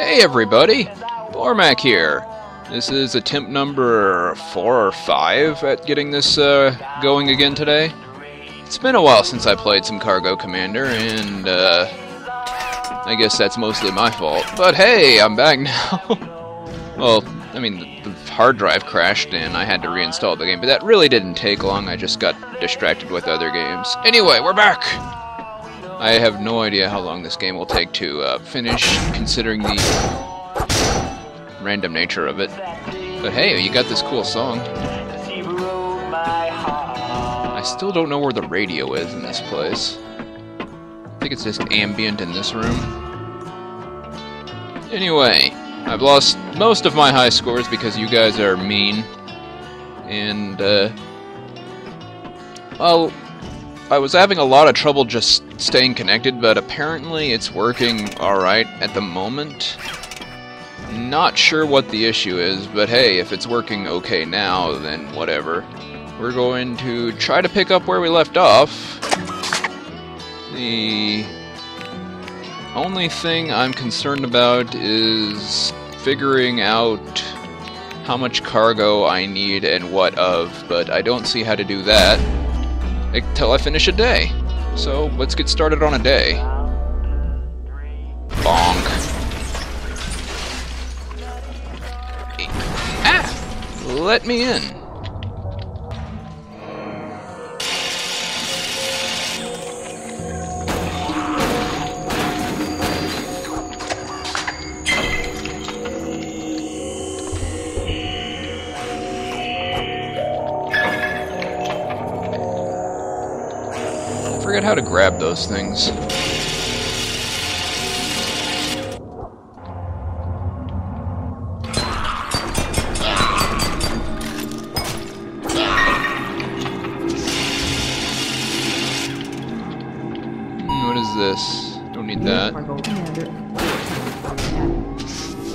Hey everybody, Bormac here. This is attempt number four or five at getting this uh, going again today. It's been a while since I played some Cargo Commander, and uh, I guess that's mostly my fault. But hey, I'm back now. well, I mean, the, the hard drive crashed and I had to reinstall the game, but that really didn't take long. I just got distracted with other games. Anyway, we're back! I have no idea how long this game will take to uh, finish, considering the random nature of it. But hey, you got this cool song. I still don't know where the radio is in this place. I think it's just ambient in this room. Anyway, I've lost most of my high scores because you guys are mean. And, uh... Well, I was having a lot of trouble just staying connected, but apparently it's working alright at the moment. Not sure what the issue is, but hey, if it's working okay now, then whatever. We're going to try to pick up where we left off. The only thing I'm concerned about is figuring out how much cargo I need and what of, but I don't see how to do that until I finish a day. So let's get started on a day. Bonk. Ah! Let me in. How to grab those things. Hmm, what is this? Don't need that.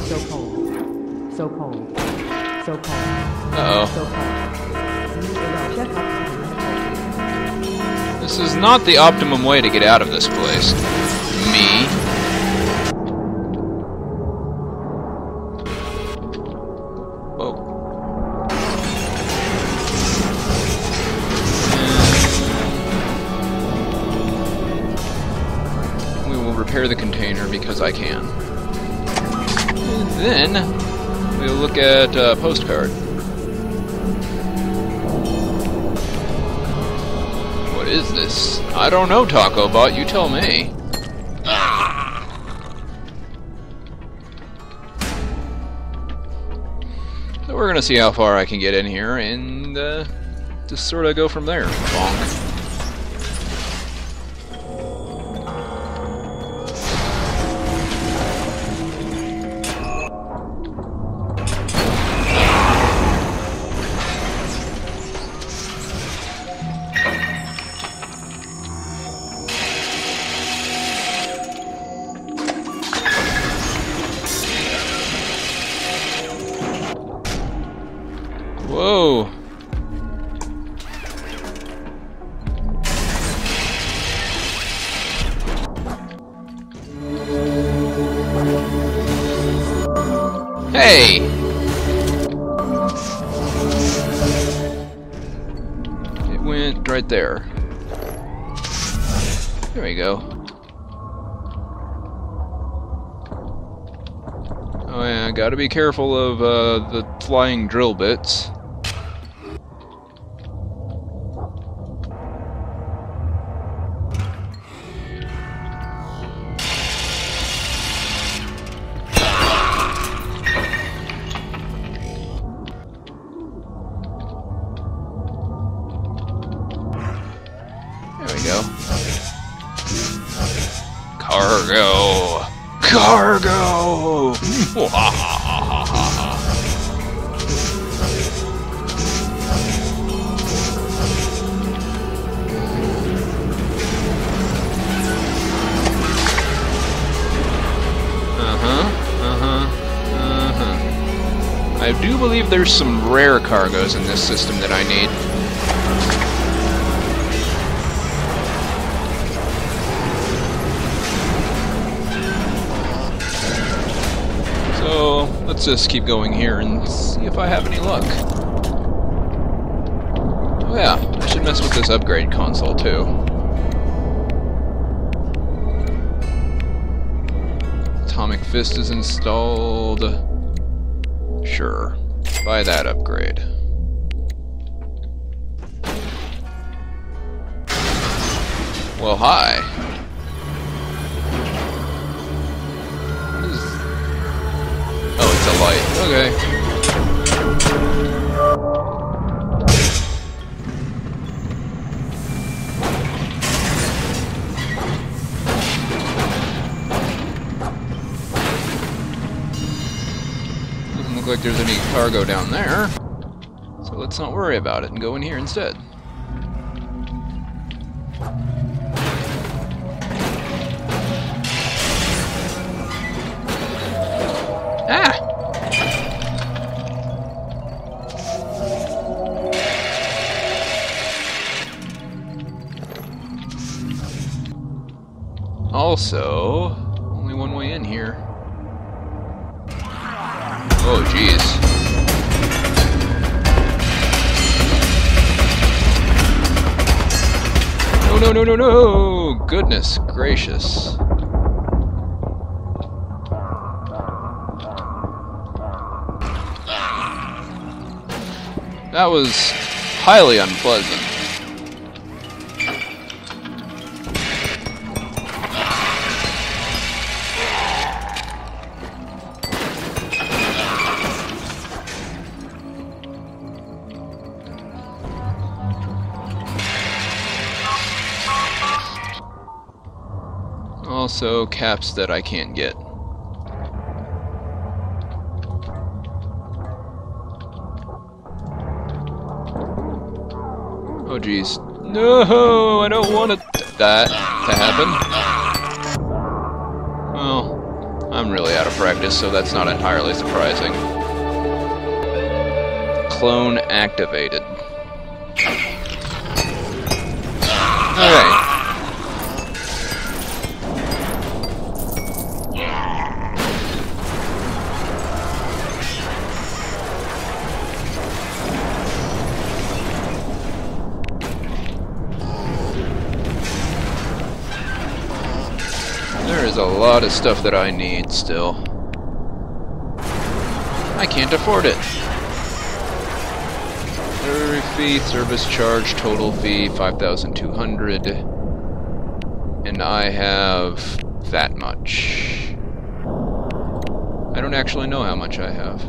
So cold. So cold. So cold. Uh-oh. So cold. This is not the optimum way to get out of this place. Me. We will repair the container because I can. And then, we'll look at uh, postcard. I don't know, Taco Bot. You tell me. So we're gonna see how far I can get in here and uh, just sort of go from there. Bonk. Right there. There we go. Oh yeah, gotta be careful of uh, the flying drill bits. Do believe there's some rare cargoes in this system that I need. So, let's just keep going here and see if I have any luck. Oh yeah, I should mess with this upgrade console too. Atomic Fist is installed. Sure. Buy that upgrade. Well, hi. Oh, it's a light. Okay. There's any cargo down there. So let's not worry about it and go in here instead. Ah! Also, only one way in here. Oh, jeez. No, no, no, no, no! Goodness gracious. That was highly unpleasant. Also, caps that I can't get. Oh jeez. No, I don't want that to happen. Well, I'm really out of practice, so that's not entirely surprising. Clone activated. Lot of stuff that I need still. I can't afford it. Delivery fee, service charge, total fee, 5,200. And I have that much. I don't actually know how much I have.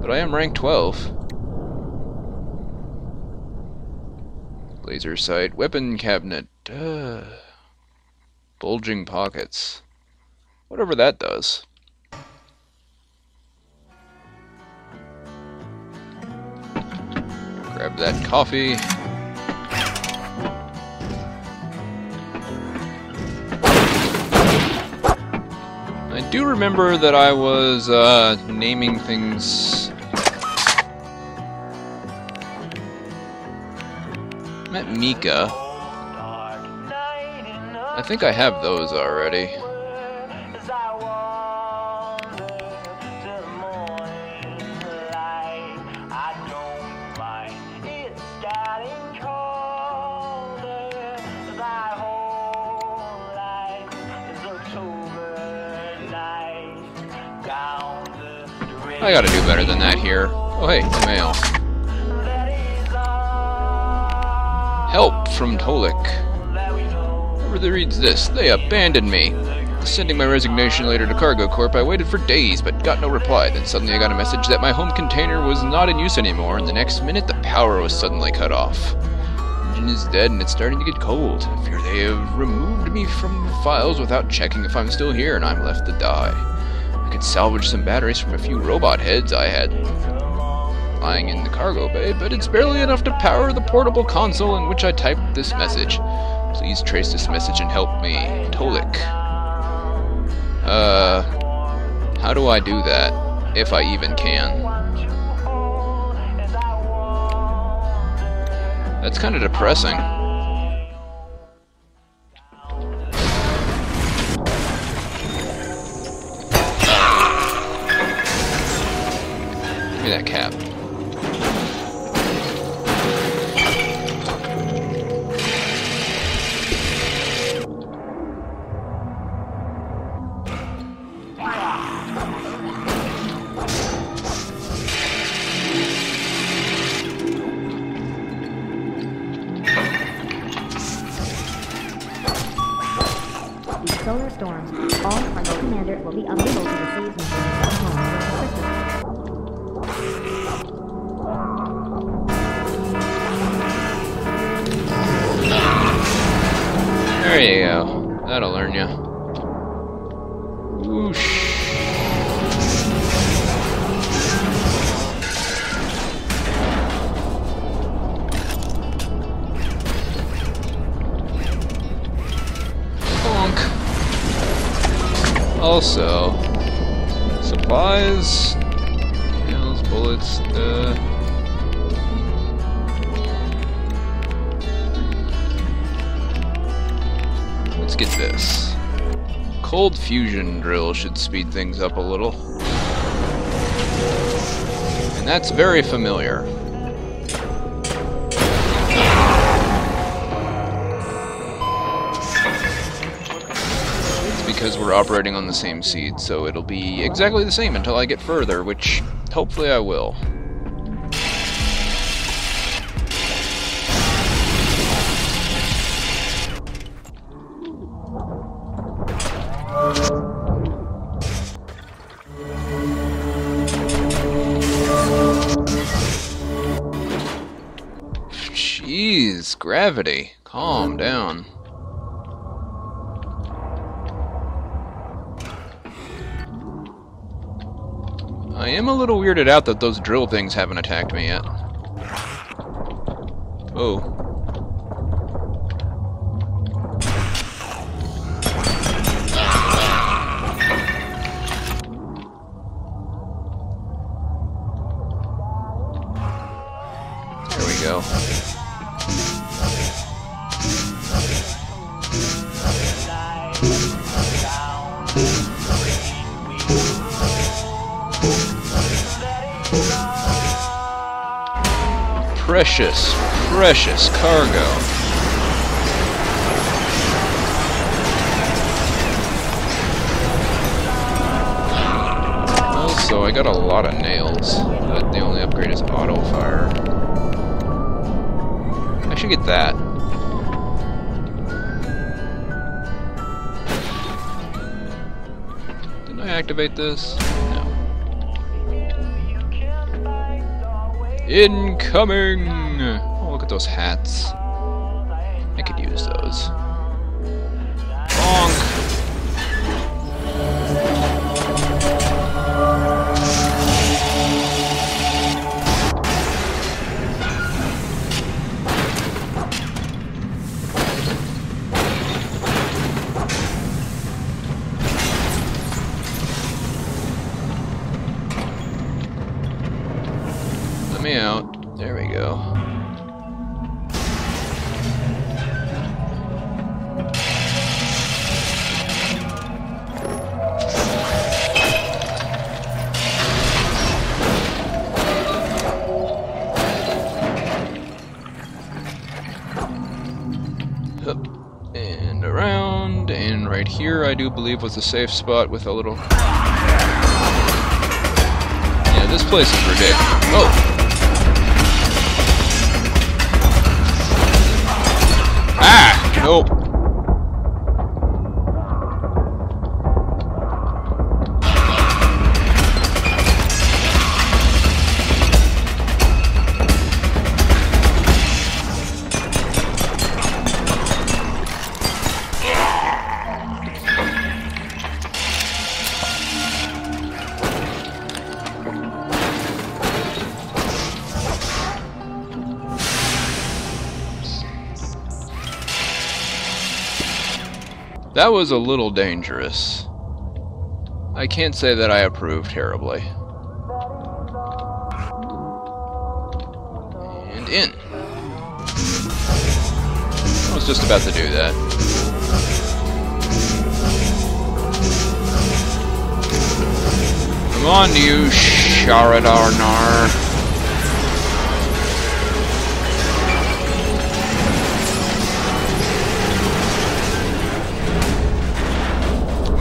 But I am rank 12. Laser sight, weapon cabinet. Uh, bulging pockets. Whatever that does. Grab that coffee. I do remember that I was uh, naming things. Met Mika. I think I have those already. I gotta do better than that here. Oh hey, it's mail. Help from Tolik. Whoever reads this, they abandoned me. Sending my resignation letter to Cargo Corp, I waited for days but got no reply. Then suddenly I got a message that my home container was not in use anymore, and the next minute the power was suddenly cut off. Engine is dead and it's starting to get cold. I fear they have removed me from the files without checking if I'm still here and I'm left to die. Could salvage some batteries from a few robot heads I had lying in the cargo bay, but it's barely enough to power the portable console in which I typed this message. Please trace this message and help me. Tolik. Uh, how do I do that? If I even can. That's kind of depressing. That cap. Also, supplies, nails, bullets, uh, Let's get this. Cold fusion drill should speed things up a little. And that's very familiar. Because we're operating on the same seed, so it'll be exactly the same until I get further, which hopefully I will. Jeez, gravity. Calm down. I am a little weirded out that those drill things haven't attacked me yet. Oh. Precious, precious cargo. Also, I got a lot of nails, but the only upgrade is auto fire. I should get that. Didn't I activate this? Incoming! Oh, look at those hats. Believe was a safe spot with a little... Yeah, this place is ridiculous. Oh! Ah! Nope. That was a little dangerous. I can't say that I approve terribly. And in. I was just about to do that. Come on, you sh Sharadarnar.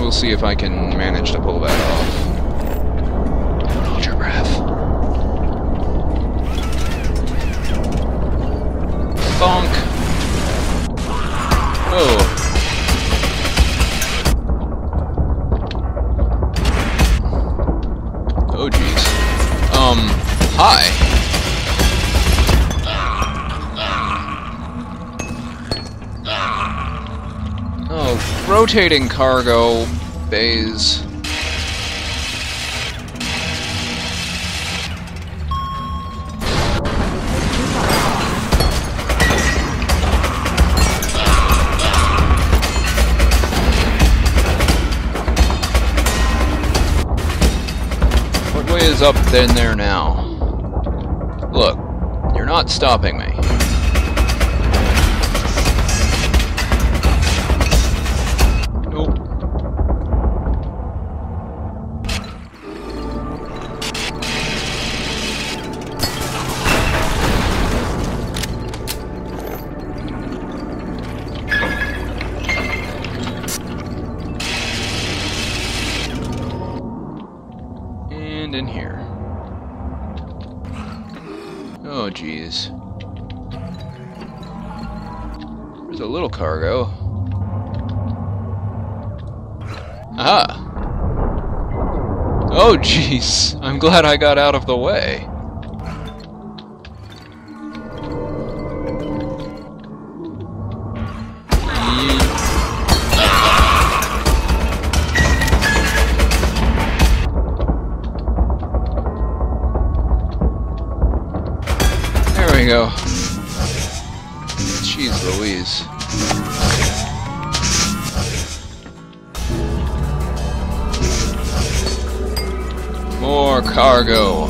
We'll see if I can manage to pull that off. Hold your breath. Bonk. Oh. Oh jeez. Um, hi. Oh, rotating cargo bays. What way is up then there now? Look, you're not stopping jeez. There's a little cargo. Ah! Oh, jeez. I'm glad I got out of the way. Jeez Louise. More cargo.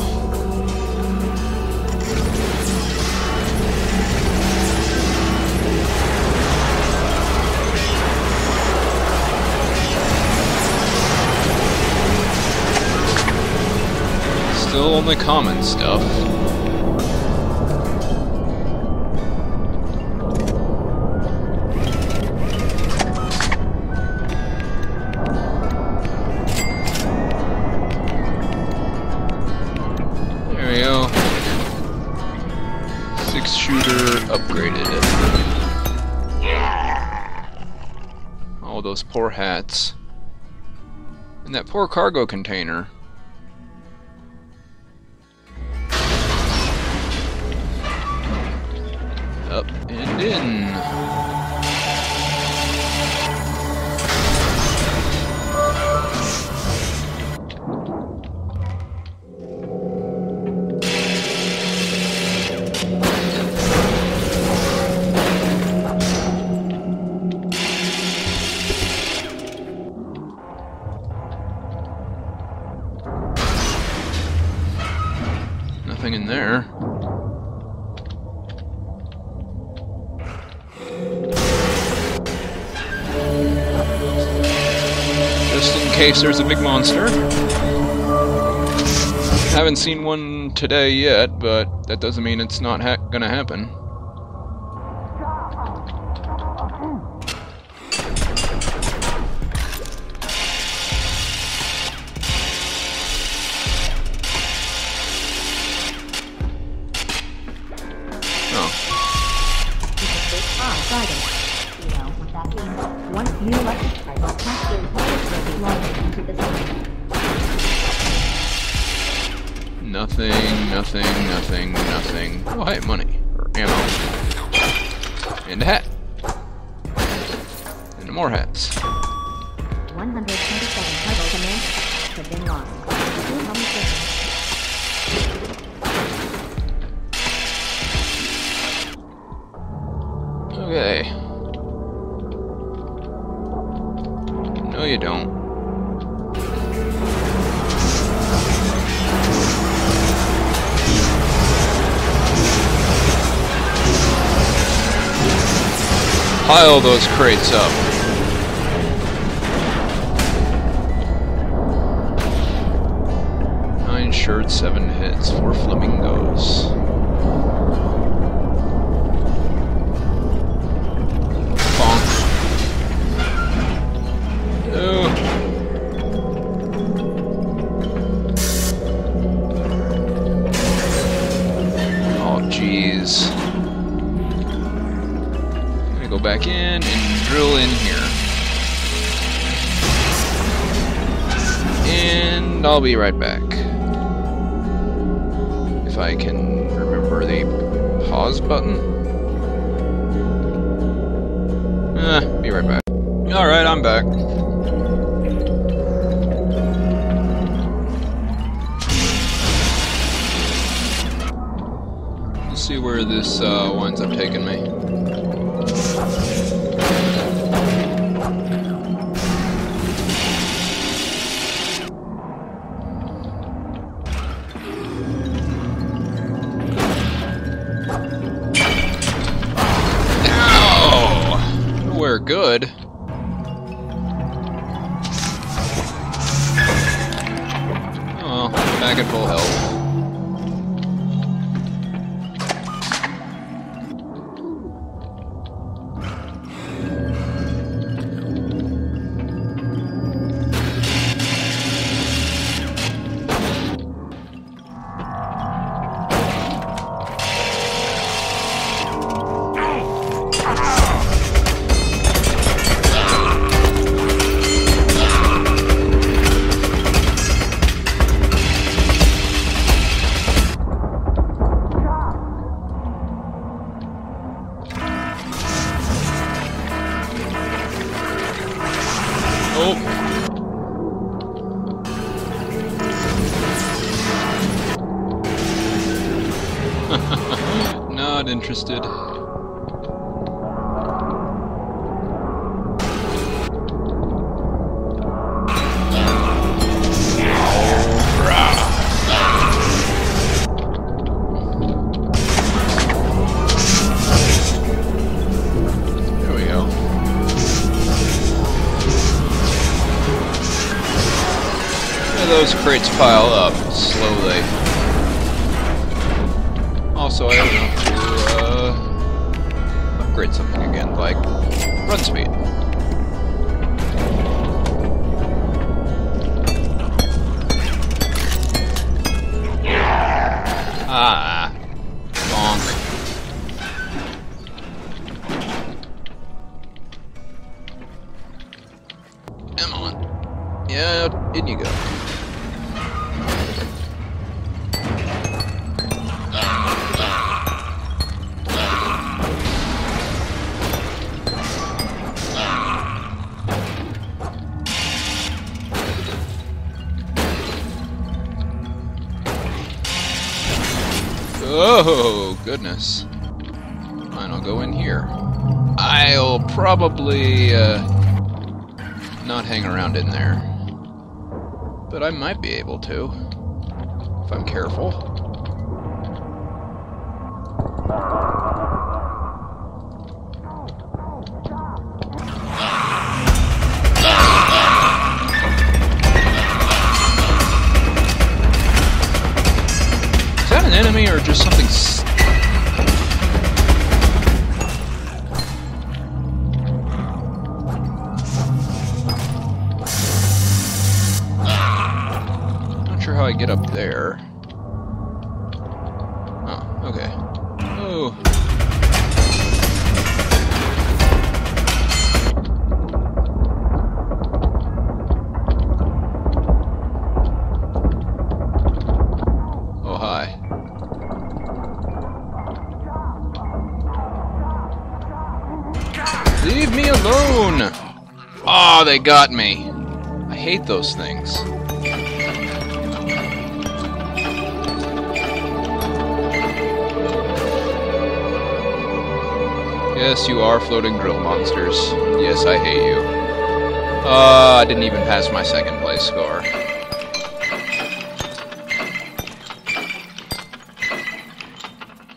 Still only common stuff. Those poor hats. And that poor cargo container. Up and in. Case there's a big monster. Haven't seen one today yet, but that doesn't mean it's not ha gonna happen. 127 cargo command have been lost. Okay. No, you don't. Pile those crates up. Seven hits, four flamingos. Bonk. Oh. Oh, jeez. Gonna go back in and drill in here. And I'll be right back. If I can remember the pause button. Eh, be right back. Alright, I'm back. Let's see where this uh, winds up taking me. Good. Oh, back at full health. I to uh, upgrade something again, like run speed. Ah, bonk. Come on. Yeah, in you go. Goodness. Fine, I'll go in here. I'll probably, uh, not hang around in there. But I might be able to. If I'm careful. They got me. I hate those things. Yes, you are floating drill monsters. Yes, I hate you. Uh, I didn't even pass my second place score.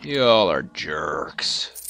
Y'all are jerks.